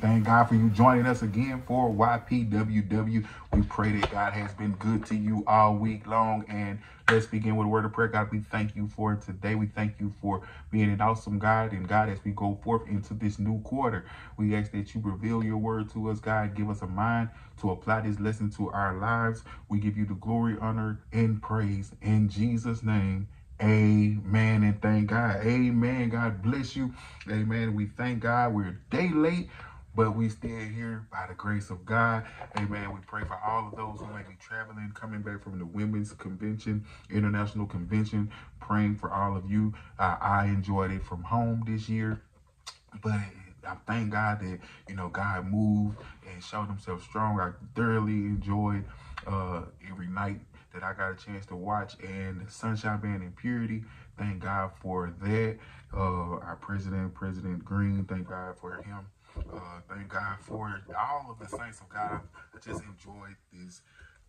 Thank God for you joining us again for YPWW. We pray that God has been good to you all week long. And let's begin with a word of prayer. God, we thank you for today. We thank you for being an awesome God. And God, as we go forth into this new quarter, we ask that you reveal your word to us, God. Give us a mind to apply this lesson to our lives. We give you the glory, honor, and praise in Jesus' name. Amen. And thank God. Amen. God bless you. Amen. We thank God. We're day late, but we still here by the grace of God. Amen. We pray for all of those who may be traveling, coming back from the Women's Convention, International Convention, praying for all of you. Uh, I enjoyed it from home this year, but I thank God that, you know, God moved and showed himself strong. I thoroughly enjoyed uh, every night that I got a chance to watch and Sunshine Band and Purity. Thank God for that. Uh, our president, President Green, thank God for him. Uh, thank God for all of the saints of God. I just enjoyed this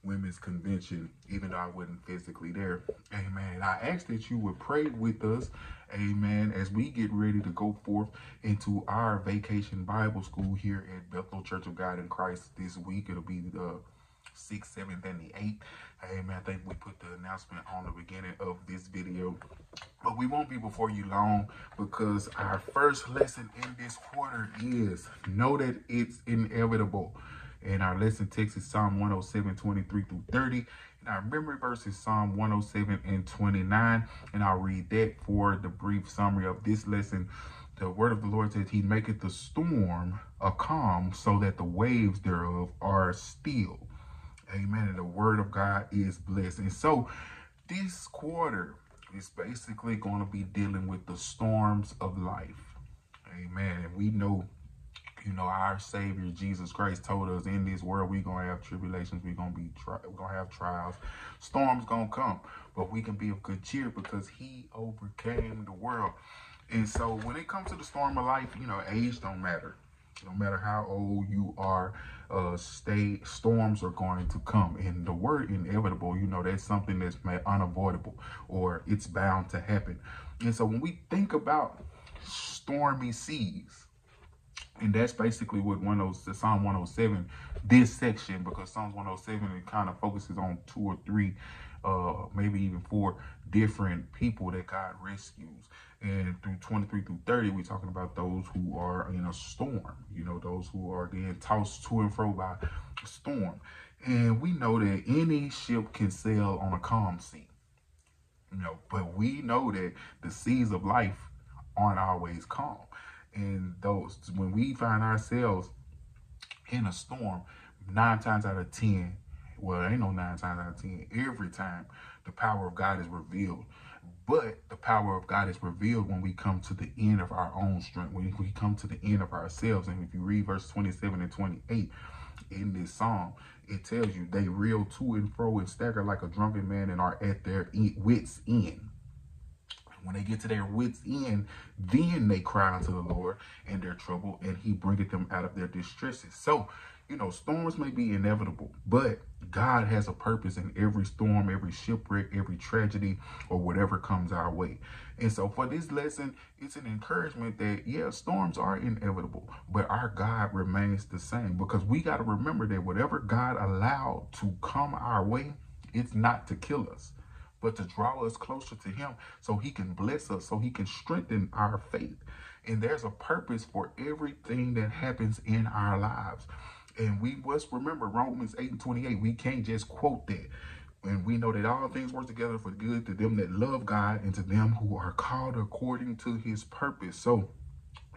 women's convention, even though I wasn't physically there. Amen. I ask that you would pray with us, amen, as we get ready to go forth into our vacation Bible school here at Bethel Church of God in Christ this week. It'll be the 6th, 7th, and the 8th. Amen. I think we put the announcement on the beginning of this video. But we won't be before you long because our first lesson in this quarter is know that it's inevitable. And our lesson text is Psalm 107, 23 through 30. And our memory verse is Psalm 107 and 29. And I'll read that for the brief summary of this lesson. The word of the Lord says, He maketh the storm a calm so that the waves thereof are still. Amen. And the word of God is blessed. And so this quarter is basically going to be dealing with the storms of life. Amen. And we know, you know, our Savior Jesus Christ told us in this world we're gonna have tribulations, we're gonna be we're gonna have trials, storms gonna come, but we can be of good cheer because He overcame the world. And so when it comes to the storm of life, you know, age don't matter. No matter how old you are, uh, stay storms are going to come. And the word inevitable, you know, that's something that's unavoidable or it's bound to happen. And so when we think about stormy seas, and that's basically what one of the Psalm 107, this section, because Psalms 107 it kind of focuses on two or three, uh, maybe even four different people that God rescues. And through 23 through 30, we're talking about those who are in a storm, you know, those who are being tossed to and fro by a storm. And we know that any ship can sail on a calm sea, you know, but we know that the seas of life aren't always calm. And those, when we find ourselves in a storm, nine times out of 10, well, ain't no nine times out of 10, every time the power of God is revealed but the power of God is revealed when we come to the end of our own strength, when we come to the end of ourselves. And if you read verse 27 and 28 in this psalm, it tells you they reel to and fro and stagger like a drunken man and are at their wits' end. When they get to their wits' end, then they cry unto the Lord in their trouble, and he bringeth them out of their distresses. So you know, storms may be inevitable, but God has a purpose in every storm, every shipwreck, every tragedy, or whatever comes our way. And so for this lesson, it's an encouragement that, yeah, storms are inevitable, but our God remains the same because we got to remember that whatever God allowed to come our way, it's not to kill us, but to draw us closer to him so he can bless us, so he can strengthen our faith. And there's a purpose for everything that happens in our lives. And we must remember Romans 8 and 28. We can't just quote that. And we know that all things work together for good to them that love God and to them who are called according to his purpose. So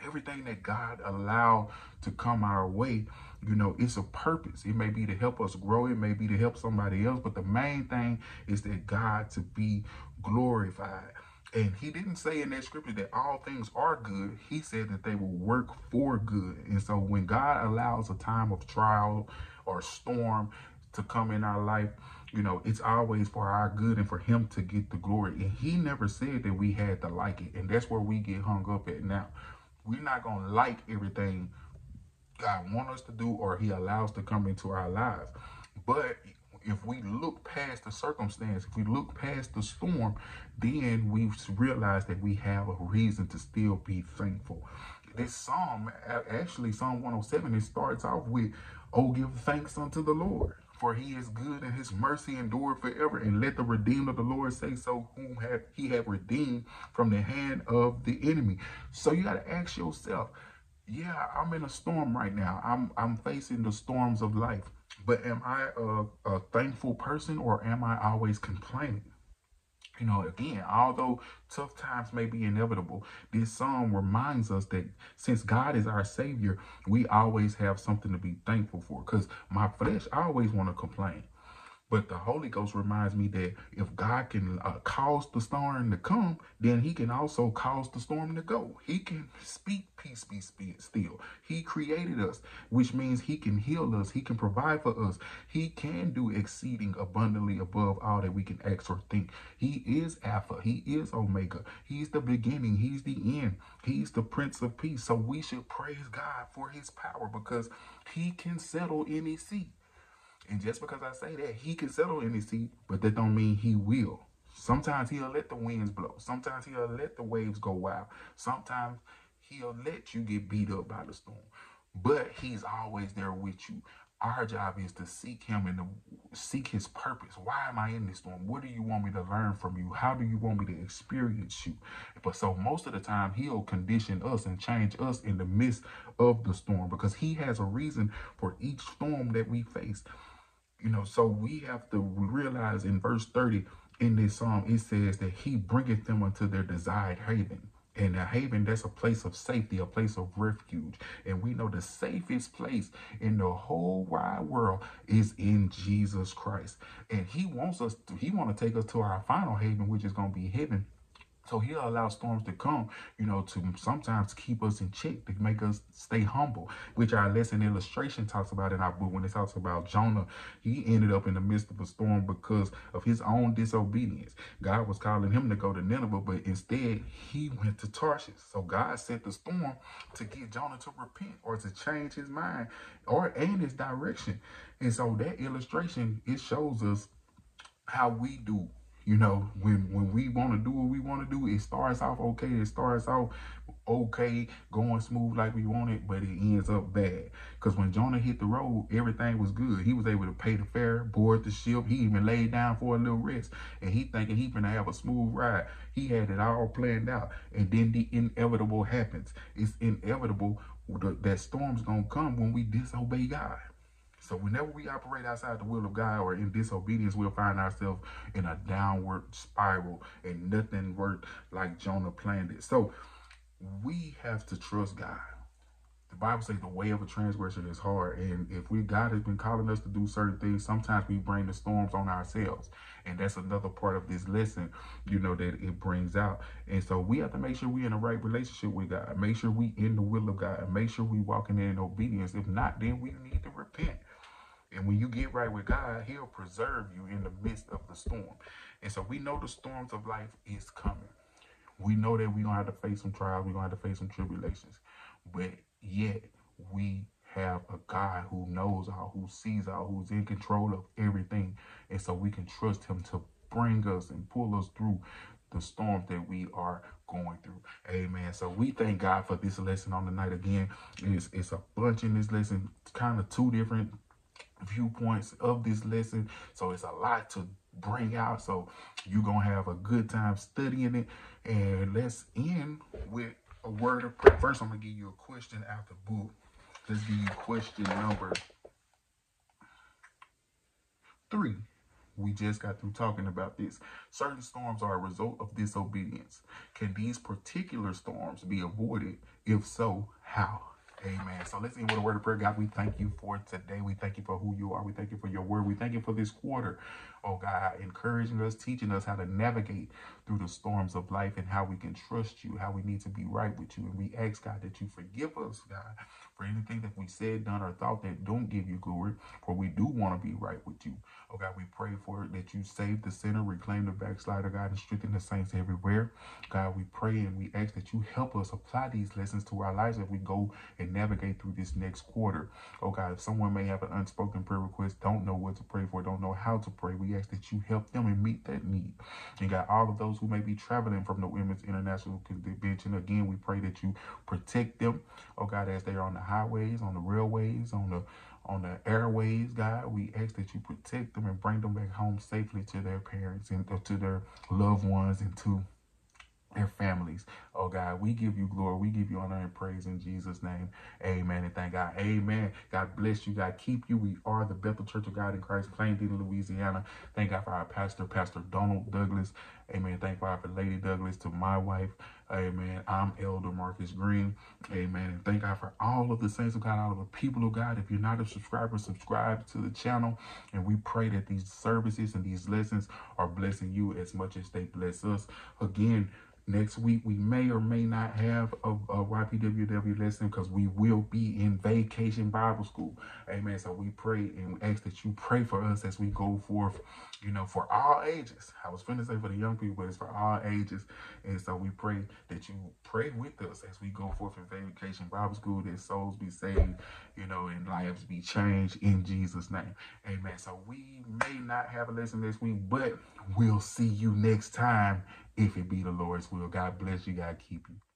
everything that God allowed to come our way, you know, it's a purpose. It may be to help us grow. It may be to help somebody else. But the main thing is that God to be glorified. And he didn't say in that scripture that all things are good. He said that they will work for good. And so when God allows a time of trial or storm to come in our life, you know, it's always for our good and for him to get the glory. And he never said that we had to like it. And that's where we get hung up at now. We're not going to like everything God wants us to do or he allows to come into our lives. But if we look past the circumstance, if we look past the storm, then we realize that we have a reason to still be thankful. this psalm, actually Psalm 107, it starts off with, Oh, give thanks unto the Lord, for he is good and his mercy endured forever. And let the redeemed of the Lord say so, whom have he have redeemed from the hand of the enemy. So you got to ask yourself, yeah, I'm in a storm right now. I'm I'm facing the storms of life. But am I a, a thankful person or am I always complaining? You know, again, although tough times may be inevitable, this psalm reminds us that since God is our Savior, we always have something to be thankful for. Because my flesh I always want to complain. But the Holy Ghost reminds me that if God can uh, cause the storm to come, then he can also cause the storm to go. He can speak peace be still. He created us, which means he can heal us. He can provide for us. He can do exceeding abundantly above all that we can ask or think. He is Alpha. He is Omega. He's the beginning. He's the end. He's the Prince of Peace. So we should praise God for his power because he can settle any sea. And just because I say that, he can settle in his seat, but that don't mean he will. Sometimes he'll let the winds blow. Sometimes he'll let the waves go wild. Sometimes he'll let you get beat up by the storm. But he's always there with you. Our job is to seek him and to seek his purpose. Why am I in this storm? What do you want me to learn from you? How do you want me to experience you? But so most of the time, he'll condition us and change us in the midst of the storm because he has a reason for each storm that we face. You know, so we have to realize in verse 30 in this psalm, it says that he bringeth them unto their desired haven. And a haven, that's a place of safety, a place of refuge. And we know the safest place in the whole wide world is in Jesus Christ. And he wants us to, he want to take us to our final haven, which is going to be heaven so he'll allow storms to come, you know, to sometimes keep us in check, to make us stay humble, which our lesson illustration talks about in our book when it talks about Jonah. He ended up in the midst of a storm because of his own disobedience. God was calling him to go to Nineveh, but instead he went to Tarshish. So God sent the storm to get Jonah to repent or to change his mind or and his direction. And so that illustration, it shows us how we do you know, when when we want to do what we want to do, it starts off okay. It starts off okay, going smooth like we want it, but it ends up bad. Because when Jonah hit the road, everything was good. He was able to pay the fare, board the ship. He even laid down for a little rest. And he thinking he gonna have a smooth ride. He had it all planned out. And then the inevitable happens. It's inevitable that storm's gonna come when we disobey God. So whenever we operate outside the will of God or in disobedience, we'll find ourselves in a downward spiral and nothing worked like Jonah planned it. So we have to trust God. The Bible says the way of a transgression is hard. And if we God has been calling us to do certain things, sometimes we bring the storms on ourselves. And that's another part of this lesson, you know, that it brings out. And so we have to make sure we're in the right relationship with God. Make sure we in the will of God. Make sure we walking in obedience. If not, then we need to repent. And when you get right with God, He'll preserve you in the midst of the storm. And so we know the storms of life is coming. We know that we're going to have to face some trials. We're going to have to face some tribulations. But yet, we have a God who knows all, who sees all, who's in control of everything. And so we can trust Him to bring us and pull us through the storms that we are going through. Amen. So we thank God for this lesson on the night again. It's, it's a bunch in this lesson, kind of two different viewpoints of this lesson. So it's a lot to bring out. So you're going to have a good time studying it. And let's end with a word of prayer. First, I'm going to give you a question out the book. Let's give you question number three. We just got through talking about this. Certain storms are a result of disobedience. Can these particular storms be avoided? If so, how? Amen. So let's end with a word of prayer. God, we thank you for today. We thank you for who you are. We thank you for your word. We thank you for this quarter. Oh God, encouraging us, teaching us how to navigate through the storms of life and how we can trust you, how we need to be right with you. And we ask God that you forgive us, God, for anything that we said, done, or thought that don't give you glory. For we do want to be right with you. Oh God, we pray for it that you save the sinner, reclaim the backslider, God, and strengthen the saints everywhere. God, we pray and we ask that you help us apply these lessons to our lives as we go and navigate through this next quarter. Oh God, if someone may have an unspoken prayer request, don't know what to pray for, don't know how to pray, we ask that you help them and meet that need. And God, all of those who may be traveling from the Women's International Convention, again, we pray that you protect them. Oh God, as they are on the highways, on the railways, on the on the airways, God. We ask that you protect them and bring them back home safely to their parents and to their loved ones and to their families. Oh God, we give you glory. We give you honor and praise in Jesus' name. Amen. And thank God. Amen. God bless you. God keep you. We are the Bethel Church of God in Christ, Plainview, Louisiana. Thank God for our pastor, Pastor Donald Douglas. Amen. Thank God for Lady Douglas, to my wife. Amen. I'm Elder Marcus Green. Amen. And thank God for all of the saints of God, all of the people of God. If you're not a subscriber, subscribe to the channel. And we pray that these services and these lessons are blessing you as much as they bless us. Again, Next week, we may or may not have a, a YPWW lesson because we will be in vacation Bible school. Amen. So we pray and ask that you pray for us as we go forth, you know, for all ages. I was going to say for the young people, but it's for all ages. And so we pray that you pray with us as we go forth in vacation Bible school, that souls be saved, you know, and lives be changed in Jesus' name. Amen. So we may not have a lesson this week, but we'll see you next time if it be the Lord's will. God bless you. God keep you.